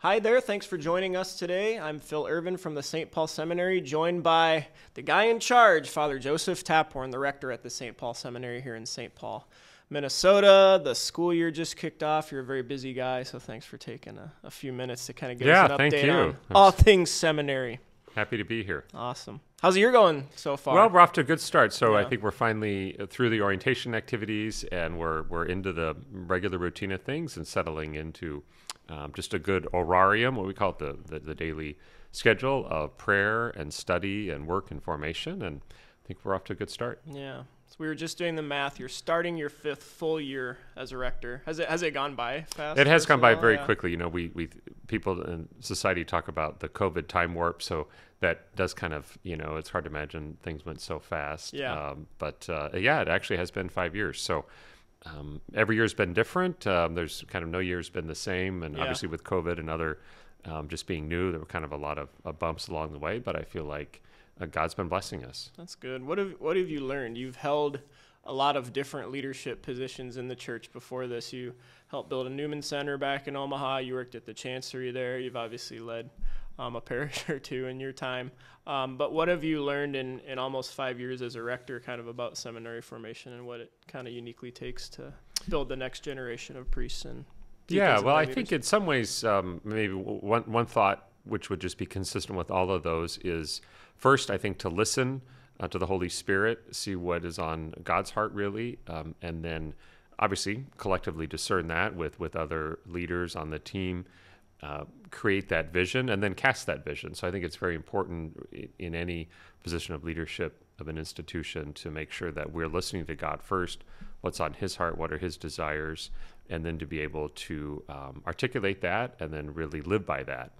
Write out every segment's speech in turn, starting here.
Hi there, thanks for joining us today. I'm Phil Irvin from the St. Paul Seminary, joined by the guy in charge, Father Joseph Taphorn, the rector at the St. Paul Seminary here in St. Paul, Minnesota. The school year just kicked off. You're a very busy guy, so thanks for taking a, a few minutes to kind of give Yeah, us an thank update you. on all things seminary. Happy to be here. Awesome. How's the year going so far? Well, we're off to a good start. So I think we're finally through the orientation activities, and we're we're into the regular routine of things and settling into um, just a good horarium, what we call it, the, the the daily schedule of prayer and study and work and formation. And I think we're off to a good start. yeah. So we were just doing the math. You're starting your fifth full year as a rector. Has it has it gone by fast? It has gone by very Yeah. quickly. You know, we, we people in society talk about the COVID time warp, so that does kind of you know it's hard to imagine things went so fast. Yeah. Um, but uh, yeah, it actually has been five years. So um, every year's been different. Um, there's kind of no year's been the same, and Yeah. obviously with COVID and other um, just being new, there were kind of a lot of uh, bumps along the way. But I feel like uh, God's been blessing us. That's good. What have what have you learned? You've held a lot of different leadership positions in the church before this. You helped build a Newman Center back in Omaha. You worked at the Chancery there. You've obviously led um, a parish or two in your time. Um, but what have you learned in, in almost five years as a rector, kind of about seminary formation and what it kind of uniquely takes to build the next generation of priests and Yeah, well, I think in some ways, um, maybe one one thought which would just be consistent with all of those is first, I think to listen uh, to the Holy Spirit, see what is on God's heart really, um, and then obviously collectively discern that with with other leaders on the team. Uh, create that vision and then cast that vision. So I think it's very important in any position of leadership of an institution to make sure that we're listening to God first, what's on His heart, what are His desires, and then to be able to um, articulate that and then really live by that.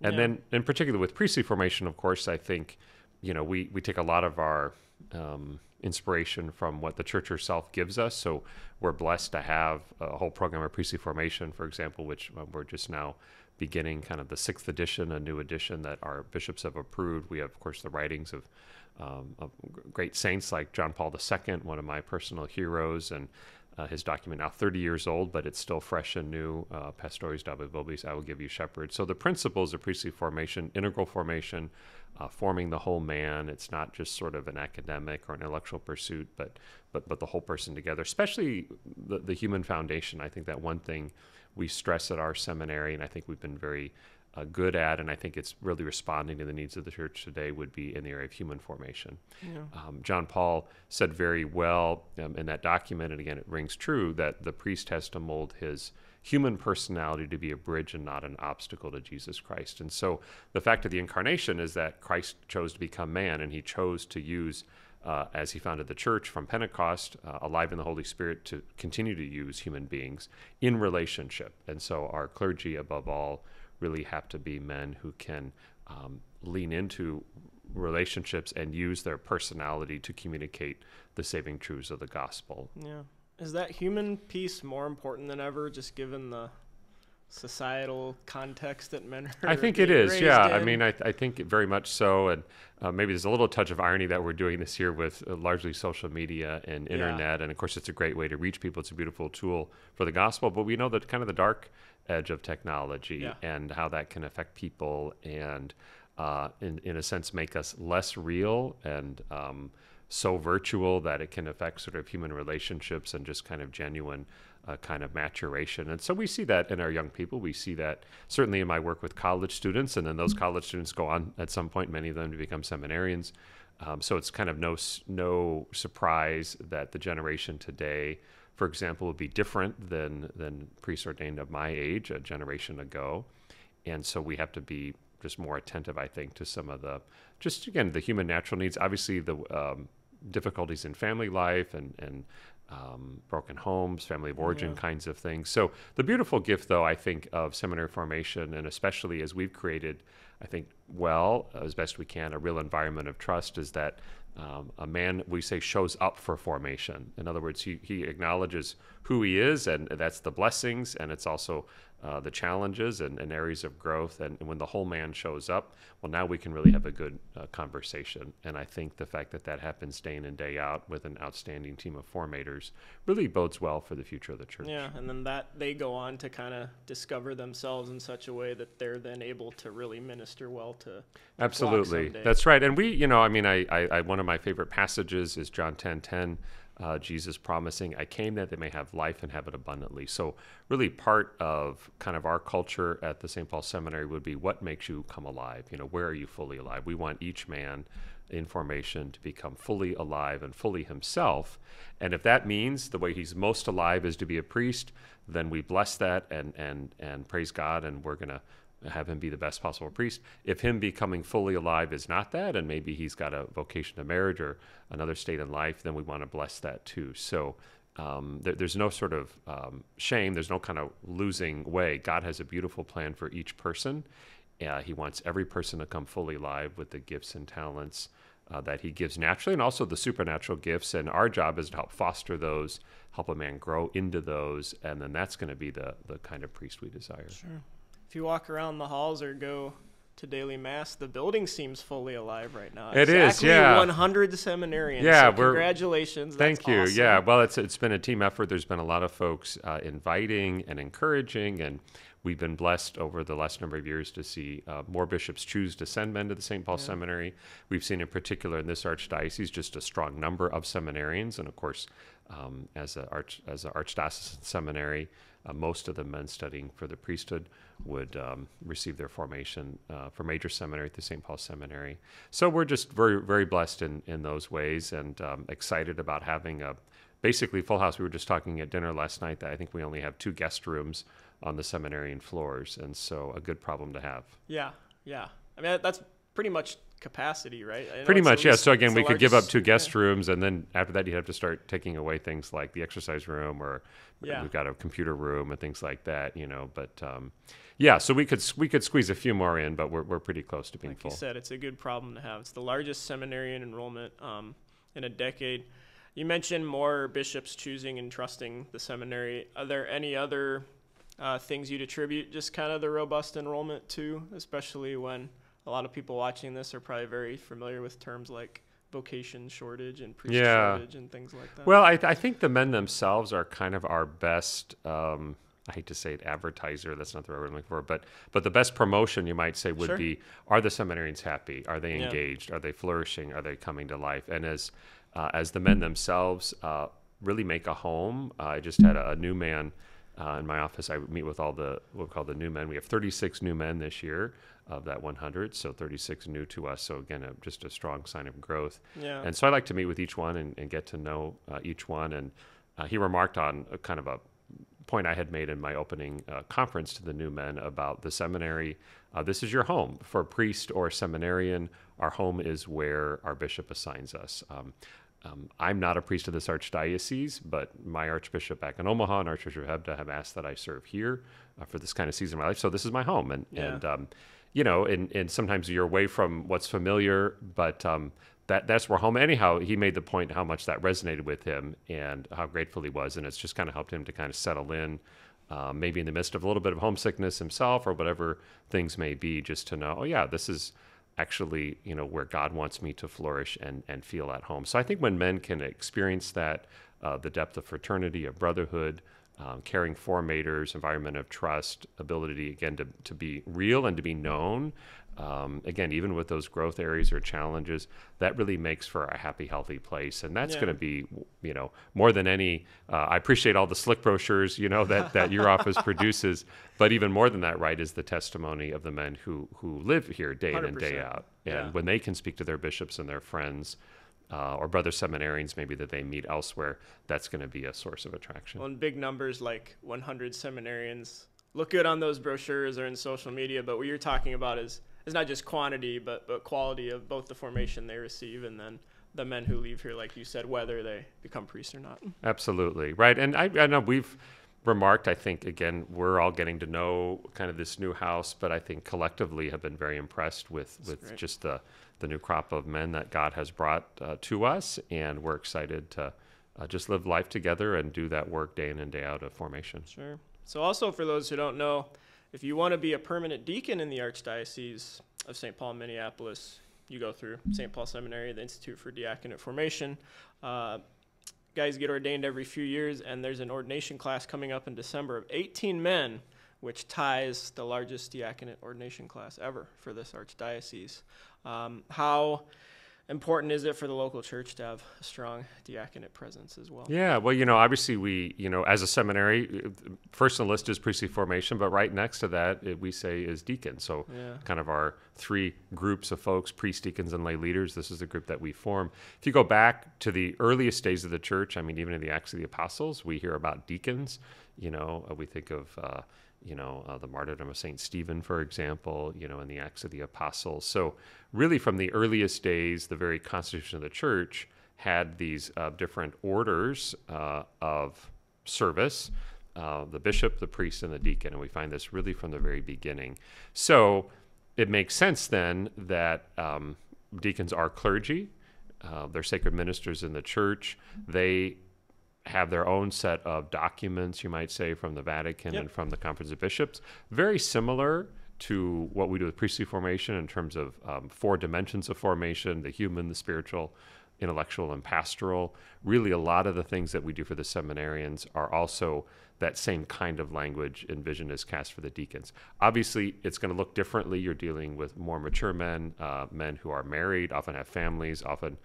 And Yeah. then, in particular, with priestly formation, of course, I think you know we we take a lot of our um, inspiration from what the church herself gives us. So we're blessed to have a whole program of priestly formation, for example, which uh, we're just now beginning kind of the sixth edition, a new edition that our bishops have approved. We have, of course, the writings of, um, of great saints like John Paul II, one of my personal heroes, and uh, his document now 30 years old, but it's still fresh and new. Uh, Pastores Dabo I will give you shepherd. So the principles of priestly formation, integral formation, uh, forming the whole man. It's not just sort of an academic or an intellectual pursuit, but but but the whole person together. Especially the, the human foundation. I think that one thing we stress at our seminary, and I think we've been very uh, good at, and I think it's really responding to the needs of the church today, would be in the area of human formation. Um, John Paul said very well um, in that document, and again, it rings true that the priest has to mold his human personality to be a bridge and not an obstacle to Jesus Christ. And so the fact of the incarnation is that Christ chose to become man, and he chose to use. Uh, as he founded the church from Pentecost, uh, alive in the Holy Spirit, to continue to use human beings in relationship. And so, our clergy, above all, really have to be men who can um, lean into relationships and use their personality to communicate the saving truths of the gospel. Yeah. Is that human piece more important than ever, just given the societal context that men are? I think it is. being is, raised yeah. I mean, I, I think very much so. And uh, maybe there's a little touch of irony that we're doing this here with uh, largely social media and Yeah. internet. And of course, it's a great way to reach people. It's a beautiful tool for the gospel. But we know that kind of the dark edge of technology Yeah. and how that can affect people and, uh, in, in a sense, make us less real and um, so virtual that it can affect sort of human relationships and just kind of genuine uh, kind of maturation. And so we see that in our young people. We see that certainly in my work with college students, and then those college students go on at some point, many of them to become seminarians. Um, so it's kind of no no surprise that the generation today, for example, would be different than than priests ordained of my age a generation ago, and so we have to be just more attentive, I think, to some of the just again the human natural needs. Obviously, the um, difficulties in family life and and um, broken homes, family of origin Yeah. kinds of things. So the beautiful gift, though, I think, of seminary formation, and especially as we've created, I think, well as best we can, a real environment of trust, is that um, a man we say shows up for formation. In other words, he, he acknowledges who he is, and that's the blessings, and it's also uh, the challenges and, and, areas of growth. And, and, when the whole man shows up, well, now we can really have a good uh, conversation. And I think the fact that that happens day in and day out with an outstanding team of formators really bodes well for the future of the church. Yeah, and then that they go on to kind of discover themselves in such a way that they're then able to really minister well to. Absolutely, that's right. And we, you know, I mean, I, I, I one of my favorite passages is John ten ten uh, Jesus promising, I came that they may have life and have it abundantly. So, really, part of kind of our culture at the St. Paul Seminary would be what makes you come alive? You know, where are you fully alive? We want each man in formation to become fully alive and fully himself. And if that means the way he's most alive is to be a priest, then we bless that and, and, and praise God, and we're going to have him be the best possible priest. If him becoming fully alive is not that, and maybe he's got a vocation to marriage or another state in life, then we want to bless that too. So um, there, there's no sort of um, shame. There's no kind of losing way. God has a beautiful plan for each person. Uh, he wants every person to come fully alive with the gifts and talents uh, that he gives naturally and also the supernatural gifts. And our job is to help foster those, help a man grow into those. And then that's going to be the, the kind of priest we desire. Sure if you walk around the halls or go to daily mass, the building seems fully alive right now. It exactly is, yeah. 100 seminarians. Yeah, so congratulations. Thank you. Awesome. Yeah, well, it's it's been a team effort. There's been a lot of folks uh, inviting and encouraging, and we've been blessed over the last number of years to see uh, more bishops choose to send men to the St. Paul yeah. Seminary. We've seen, in particular, in this archdiocese, just a strong number of seminarians, and of course, um, as a arch as an archdiocesan seminary. Uh, most of the men studying for the priesthood would um, receive their formation uh, for major seminary at the St. Paul Seminary. So we're just very, very blessed in, in those ways and um, excited about having a basically full house. We were just talking at dinner last night that I think we only have two guest rooms on the seminarian floors, and so a good problem to have. Yeah, yeah. I mean, that's pretty much capacity, right? Pretty much, yeah. So again, we could give up two guest yeah. rooms, and then after that, you'd have to start taking away things like the exercise room, or yeah. we've got a computer room and things like that, you know. But um, yeah, so we could we could squeeze a few more in, but we're we're pretty close to being like full. Like you said, it's a good problem to have. It's the largest seminarian enrollment um, in a decade. You mentioned more bishops choosing and trusting the seminary. Are there any other uh, things you'd attribute just kind of the robust enrollment to, especially when a lot of people watching this are probably very familiar with terms like vocation shortage and priest yeah. shortage and things like that. Well, I, th- I, think the men themselves are kind of our best. Um, I hate to say it, advertiser. That's not the right word I'm looking for, but but the best promotion you might say would sure. be: Are the seminarians happy? Are they engaged? Yeah. Are they flourishing? Are they coming to life? And as uh, as the men themselves uh, really make a home, uh, I just had a, a new man uh, in my office. I meet with all the what we call the new men. We have 36 new men this year of that 100, so 36 new to us. So again, a, just a strong sign of growth. Yeah. And so I like to meet with each one and, and get to know uh, each one. And uh, he remarked on a kind of a point I had made in my opening uh, conference to the new men about the seminary. Uh, this is your home for priest or seminarian. Our home is where our bishop assigns us. Um, um, I'm not a priest of this archdiocese, but my archbishop back in Omaha and Archbishop Hebda have asked that I serve here uh, for this kind of season of my life. So this is my home, and yeah. and um, you know, and and sometimes you're away from what's familiar, but um, that that's where home. Anyhow, he made the point how much that resonated with him and how grateful he was, and it's just kind of helped him to kind of settle in. Um, maybe in the midst of a little bit of homesickness himself or whatever things may be, just to know, oh yeah, this is actually you know where God wants me to flourish and and feel at home. So I think when men can experience that, uh, the depth of fraternity, of brotherhood, um, caring formators, environment of trust, ability again to to be real and to be known, um, again, even with those growth areas or challenges, that really makes for a happy, healthy place. And that's yeah. going to be, you know, more than any. Uh, I appreciate all the slick brochures, you know, that that your office produces, but even more than that, right, is the testimony of the men who who live here day in and day out, and yeah. when they can speak to their bishops and their friends. Uh, or brother seminarians maybe that they meet elsewhere, that's going to be a source of attraction. Well, in big numbers like 100 seminarians look good on those brochures or in social media, but what you're talking about is it's not just quantity, but but quality of both the formation they receive and then the men who leave here, like you said, whether they become priests or not. Absolutely right, and I, I know we've remarked, I think again we're all getting to know kind of this new house, but I think collectively have been very impressed with with great. just the the new crop of men that God has brought uh, to us, and we're excited to uh, just live life together and do that work day in and day out of formation. Sure. So, also for those who don't know, if you want to be a permanent deacon in the Archdiocese of St. Paul, Minneapolis, you go through St. Paul Seminary, the Institute for Diaconate Formation. Uh, guys get ordained every few years, and there's an ordination class coming up in December of 18 men, which ties the largest diaconate ordination class ever for this archdiocese. Um, how important is it for the local church to have a strong diaconate presence as well? Yeah, well, you know, obviously we, you know, as a seminary, first on the list is priestly formation, but right next to that it, we say is deacon. So Yeah. kind of our three groups of folks, priests, deacons, and lay leaders. This is the group that we form. If you go back to the earliest days of the church, I mean, even in the Acts of the Apostles, we hear about deacons. You know, we think of, uh, you know, uh, the martyrdom of Saint Stephen, for example. You know, in the Acts of the Apostles. So really, from the earliest days, the very constitution of the church had these uh, different orders uh, of service uh, the bishop, the priest, and the deacon. And we find this really from the very beginning. So it makes sense then that um, deacons are clergy, uh, they're sacred ministers in the church. They have their own set of documents, you might say, from the Vatican Yep. and from the Conference of Bishops. Very similar to what we do with priestly formation in terms of um, four dimensions of formation the human, the spiritual, intellectual, and pastoral. Really, a lot of the things that we do for the seminarians are also that same kind of language and vision is cast for the deacons. Obviously, it's going to look differently. You're dealing with more mature men, uh, men who are married, often have families, often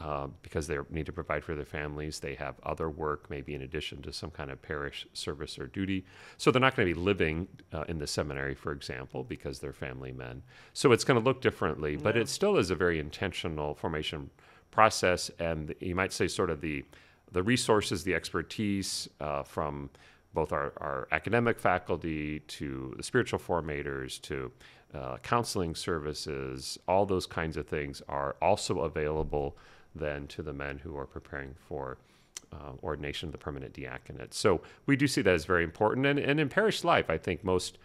uh, because they need to provide for their families. They have other work, maybe in addition to some kind of parish service or duty. So they're not going to be living uh, in the seminary, for example, because they're family men. So it's going to look differently, but it still is a very intentional formation process. And you might say, sort of the the resources, the expertise uh, from both our, our academic faculty to the spiritual formators to uh, counseling services, all those kinds of things are also available then to the men who are preparing for uh, ordination of the permanent diaconate. So we do see that as very important. And, and in parish life, I think most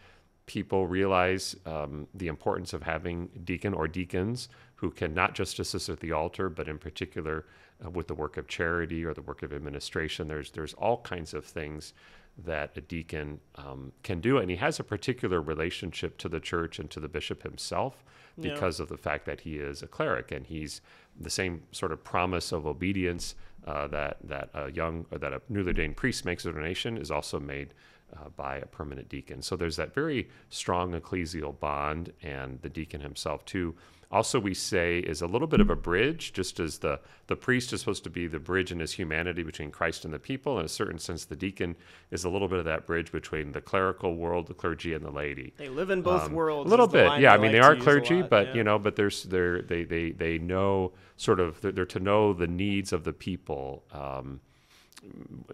people realize um, the importance of having deacon or deacons who can not just assist at the altar, but in particular uh, with the work of charity or the work of administration. There's there's all kinds of things that a deacon um, can do, and he has a particular relationship to the church and to the bishop himself Yeah. because of the fact that he is a cleric and he's the same sort of promise of obedience uh, that that a young or that a newly ordained priest makes a donation is also made uh, by a permanent deacon. So there's that very strong ecclesial bond, and the deacon himself too. Also, we say is a little bit of a bridge, just as the the priest is supposed to be the bridge in his humanity between Christ and the people. In a certain sense, the deacon is a little bit of that bridge between the clerical world, the clergy, and the laity. They live in both Um, worlds. A little bit, yeah. I mean, they are to use a clergy, lot, but yeah. you know, but there's they're, they they they know sort of they're, they're to know the needs of the people. Um,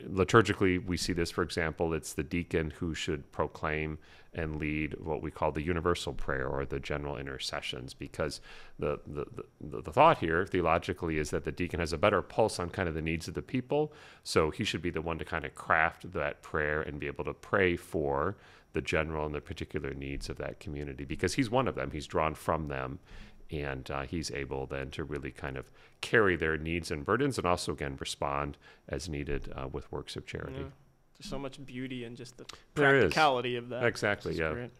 liturgically, we see this, for example, it's the deacon who should proclaim and lead what we call the universal prayer or the general intercessions, because the, the, the, the thought here theologically is that the deacon has a better pulse on kind of the needs of the people. So he should be the one to kind of craft that prayer and be able to pray for the general and the particular needs of that community, because he's one of them, he's drawn from them and uh, he's able then to really kind of carry their needs and burdens and also again respond as needed uh, with works of charity Yeah. There's so much beauty in just the practicality of that. exactly yeah great.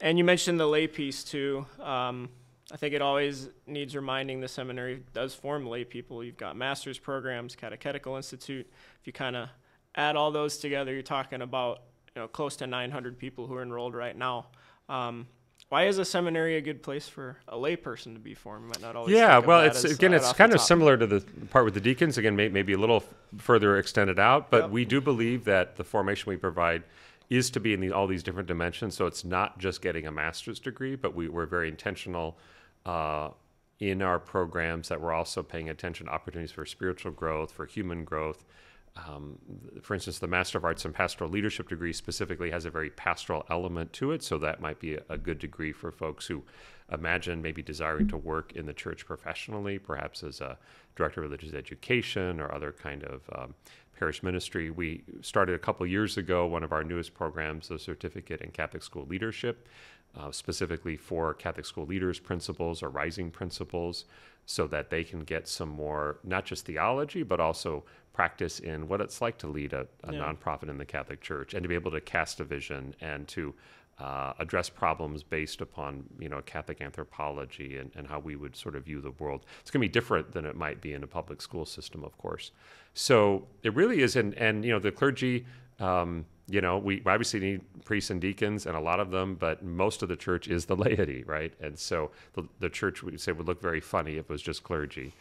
And you mentioned the lay piece too. Um, I think it always needs reminding the seminary does form lay people. You've got master's programs, catechetical institute. If you kind of add all those together, you're talking about you know close to 900 people who are enrolled right now. Um, why is a seminary a good place for a layperson to be formed? Might not always. yeah well it's as again it's kind of similar to the part with the deacons again may, maybe a little further extended out but Yep. we do believe that the formation we provide is to be in the, all these different dimensions so it's not just getting a master's degree but we, we're very intentional uh, in our programs that we're also paying attention to opportunities for spiritual growth for human growth um, for instance, the Master of Arts in Pastoral Leadership degree specifically has a very pastoral element to it. So that might be a, good degree for folks who imagine maybe desiring to work in the church professionally, perhaps as a director of religious education or other kind of um, parish ministry. We started a couple years ago one of our newest programs, a certificate in Catholic school leadership, uh, specifically for Catholic school leaders, principals, or rising principals, so that they can get some more, not just theology, but also practice in what it's like to lead a, a yeah. nonprofit in the Catholic Church and to be able to cast a vision and to uh, address problems based upon you know Catholic anthropology and, and how we would sort of view the world. It's going to be different than it might be in a public school system, of course. So it really is, and and you know the clergy. Um, you know, we obviously need priests and deacons, and a lot of them, but most of the church is the laity, right? And so the, the church, we say, would look very funny if it was just clergy.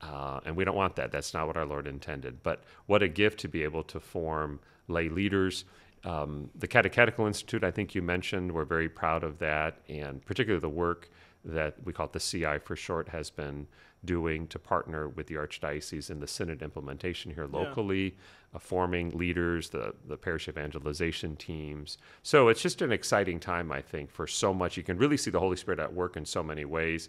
Uh, and we don't want that. That's not what our Lord intended. But what a gift to be able to form lay leaders. Um, the Catechetical Institute, I think you mentioned, we're very proud of that, and particularly the work that we call it the CI for short has been doing to partner with the Archdiocese in the Synod implementation here locally, yeah. uh, forming leaders, the, the parish evangelization teams. So it's just an exciting time, I think, for so much. You can really see the Holy Spirit at work in so many ways.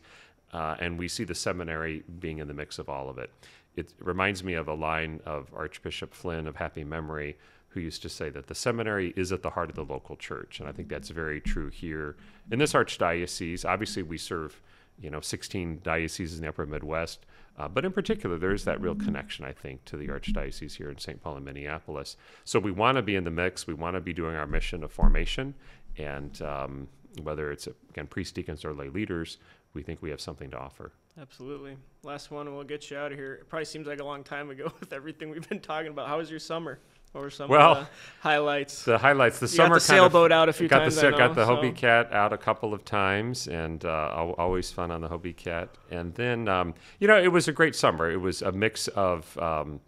Uh, and we see the seminary being in the mix of all of it. It reminds me of a line of Archbishop Flynn of happy memory, who used to say that the seminary is at the heart of the local church. And I think that's very true here in this archdiocese. Obviously, we serve you know 16 dioceses in the upper midwest uh, but in particular there's that real connection i think to the archdiocese here in st paul and minneapolis so we want to be in the mix we want to be doing our mission of formation and um, whether it's again priest deacons or lay leaders we think we have something to offer. Absolutely. Last one, and we'll get you out of here. It probably seems like a long time ago with everything we've been talking about. How was your summer? What were some well, of the highlights? The highlights. The you summer got the sailboat of, out a few got times. The, know, got the so. Hobie Cat out a couple of times, and uh, always fun on the Hobie Cat. And then, um, you know, it was a great summer. It was a mix of, um,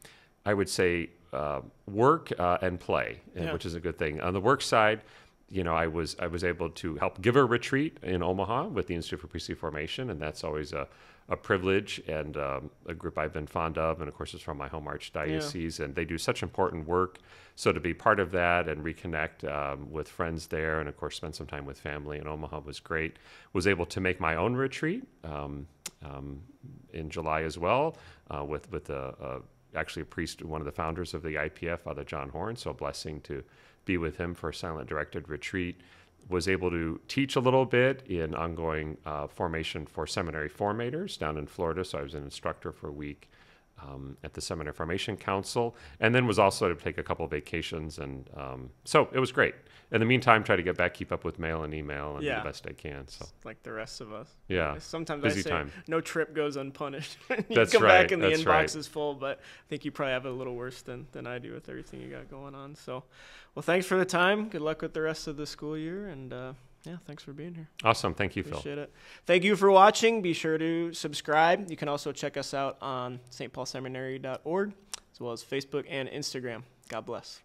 I would say, uh, work uh, and play, yeah. which is a good thing. On the work side, you know, I was I was able to help give a retreat in Omaha with the Institute for Priestly Formation, and that's always a, a privilege and um, a group I've been fond of, and of course it's from my home archdiocese, yeah. and they do such important work. So to be part of that and reconnect um, with friends there, and of course spend some time with family in Omaha was great. Was able to make my own retreat um, um in July as well uh, with with a, a, actually a priest, one of the founders of the IPF, Father John Horn. So a blessing to be with him for a silent directed retreat. Was able to teach a little bit in ongoing uh, formation for seminary formators down in Florida. So I was an instructor for a week um, at the Seminary Formation Council, and then was also to take a couple of vacations, and um, so it was great. In the meantime, try to get back, keep up with mail and email, and yeah. do the best I can. So like the rest of us. Yeah. Sometimes Busy I say time. no trip goes unpunished. you That's come right. back and the That's inbox right. is full, but I think you probably have it a little worse than than I do with everything you got going on. So, well, thanks for the time. Good luck with the rest of the school year, and. Uh, yeah, thanks for being here. Awesome. Thank you, Appreciate Phil. Appreciate it. Thank you for watching. Be sure to subscribe. You can also check us out on stpaulseminary.org as well as Facebook and Instagram. God bless.